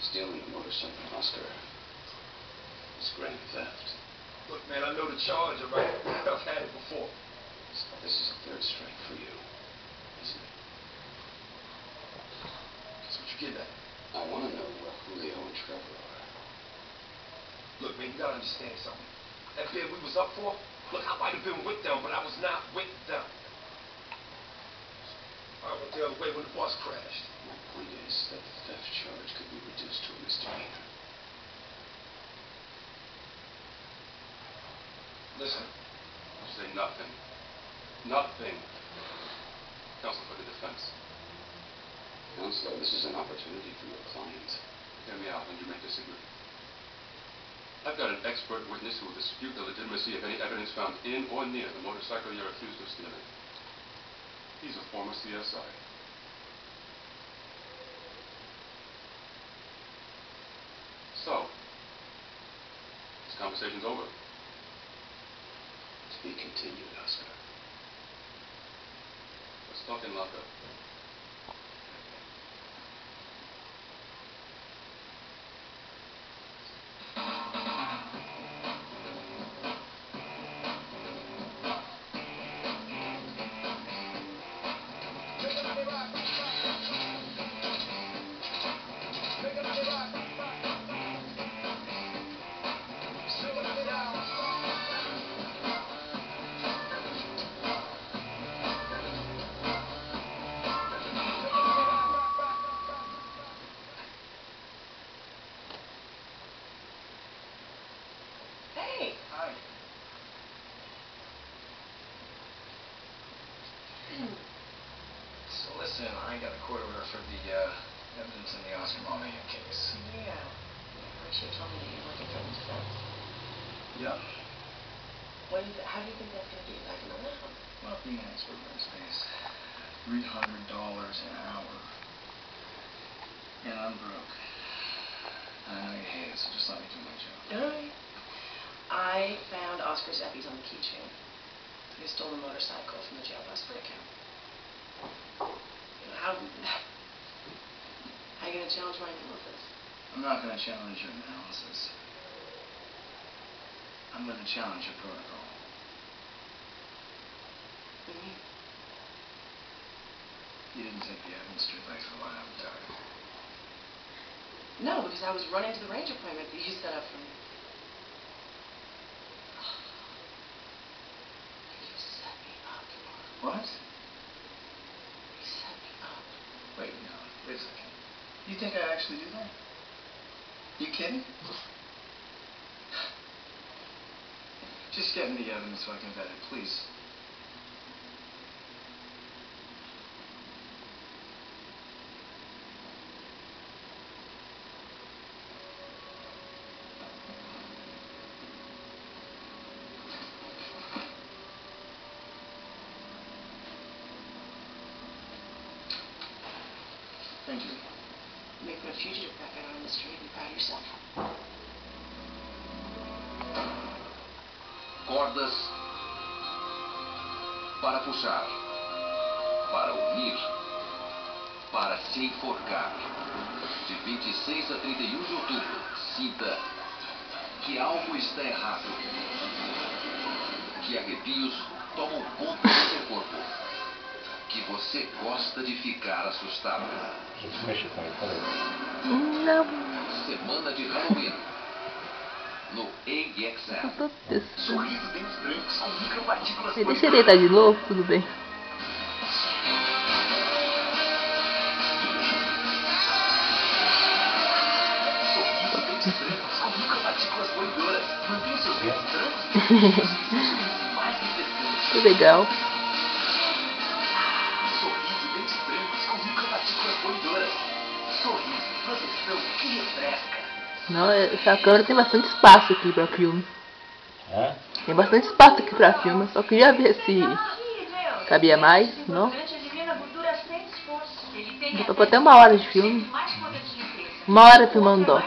Stealing a motorcycle, Oscar, It's grand theft. Look, man, I know the charge, all right? I've had it before. This is a third strike for you, isn't it? That's what you get at. I want to know where Julio and Trevor are. Look, man, you gotta understand something. That bid we was up for, look, I might have been with them, but I was not with them. I went the other way when the bus crashed. My point is that the theft charge could be reduced to a misdemeanor. Listen, You say nothing. Nothing. Counsel for the defense. Counselor, this is an opportunity for your client. Hear me out and you may disagree. I've got an expert witness who will dispute the legitimacy of any evidence found in or near the motorcycle you're accused of stealing. He's a former CSI. So, this conversation's over. To be continued, Oscar. Let's talk in lockup. So listen, I got a court order for the uh, evidence in the Oscar Monahan case. yeah. Archie told me that you're looking for defense. Yeah. What is it? How do you think that's going to be you back in the lab? Well, being an expert witness pays hundred dollars an hour, and I'm broke. I know you hate it, so just let me do my job. Alright. I found Oscar's Eppies on the keychain. He stole a motorcycle from the jailhouse for account. How, how are you going to challenge my analysis? I'm not going to challenge your analysis. I'm going to challenge your protocol. What do you mean? You didn't take the straight back to the lab, Doug. No, because I was running to the range appointment that you set up for me. You set me up, Laura. What? You set me up. Wait, no. Wait a second. You think I actually do that? You kidding? Just get me the evidence so I can vet it, please. Thank you. A fugitive out on the street and of yourself. Cordas para puxar, para unir, para se enforcar. De 26 a 31 de outubro, sinta que algo está errado. Que arrepios tomam conta você gosta de ficar assustado. Gente, mexe com ele, falei. Não, Semana de Halloween. No des- Sorriso dentes brancos com micropartículas Deixa ele deitar de novo, tudo bem. Sorriso dentes Não, essa câmera tem bastante espaço aqui pra filme. Hã? Tem bastante espaço aqui pra filme. Só queria ver se cabia mais, não? Dá pra até uma hora de filme. Uma hora filmando dó.